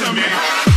to me.